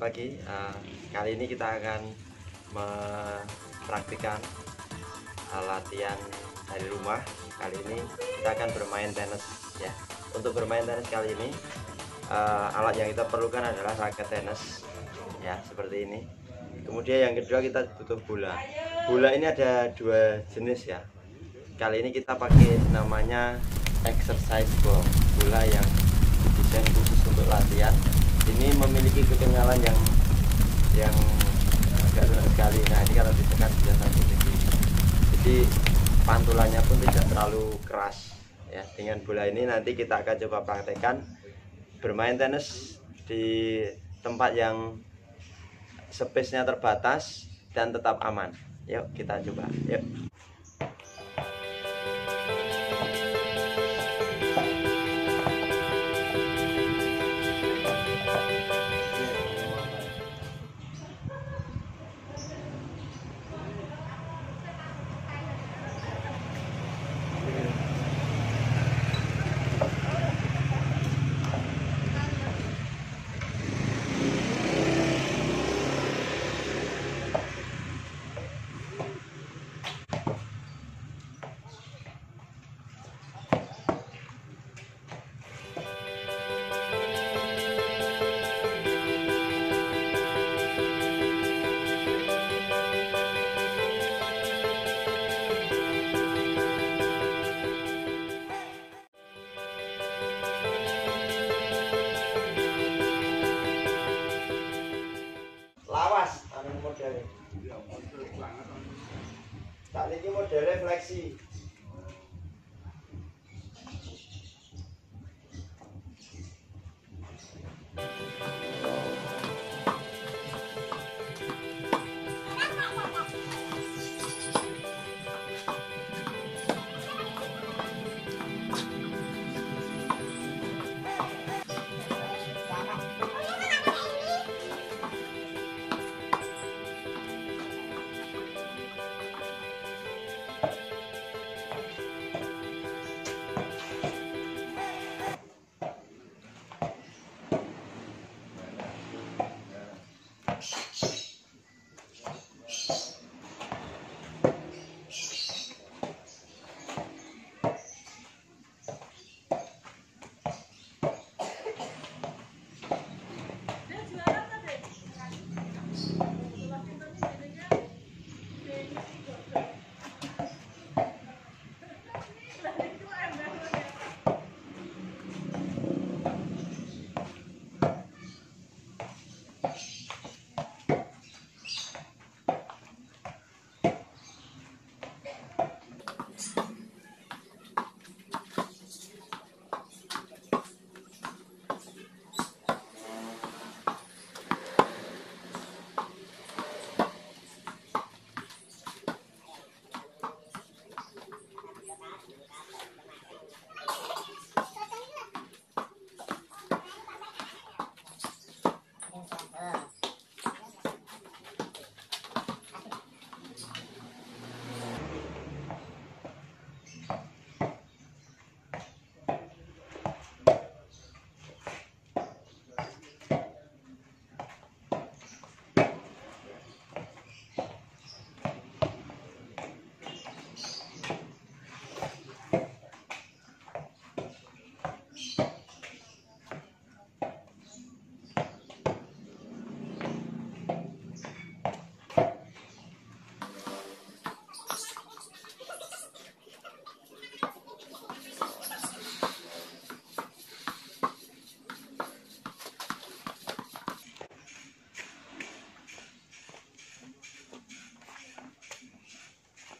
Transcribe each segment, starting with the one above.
pagi. Uh, kali ini kita akan mempraktikkan uh, latihan dari rumah. Kali ini kita akan bermain tenis ya. Untuk bermain tenis kali ini uh, alat yang kita perlukan adalah raket tenis ya seperti ini. Kemudian yang kedua kita butuh bola. Bola ini ada dua jenis ya. Kali ini kita pakai namanya exercise ball, bola yang didesain khusus untuk latihan ini memiliki kekenyalan yang yang agak rendah sekali. Nah ini kalau ditekan sudah sampai jadi jadi pantulannya pun tidak terlalu keras ya. Dengan bola ini nanti kita akan coba praktekkan bermain tenis di tempat yang space-nya terbatas dan tetap aman. Yuk kita coba. Yuk Tak niki modele fleksi.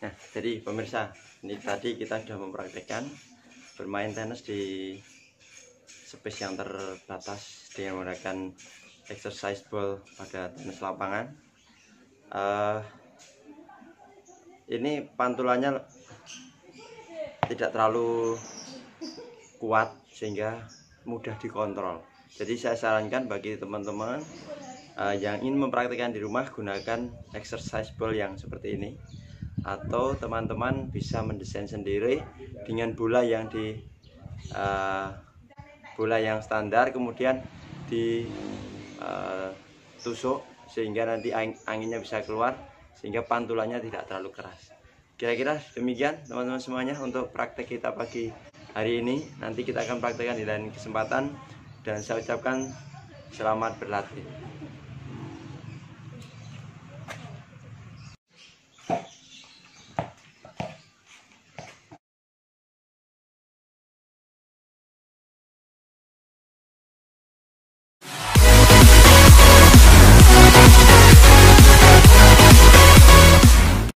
Nah, jadi pemirsa, ini tadi kita sudah mempraktekkan bermain tenis di space yang terbatas dengan menggunakan exercise ball pada tenis lapangan. Uh, ini pantulannya tidak terlalu kuat sehingga mudah dikontrol. Jadi saya sarankan bagi teman-teman uh, yang ingin mempraktikkan di rumah gunakan exercise ball yang seperti ini atau teman-teman bisa mendesain sendiri dengan bola yang di uh, bola yang standar kemudian di uh, tusuk sehingga nanti anginnya bisa keluar sehingga pantulannya tidak terlalu keras. Kira-kira demikian teman-teman semuanya untuk praktek kita pagi hari ini. Nanti kita akan praktekkan di lain kesempatan dan saya ucapkan selamat berlatih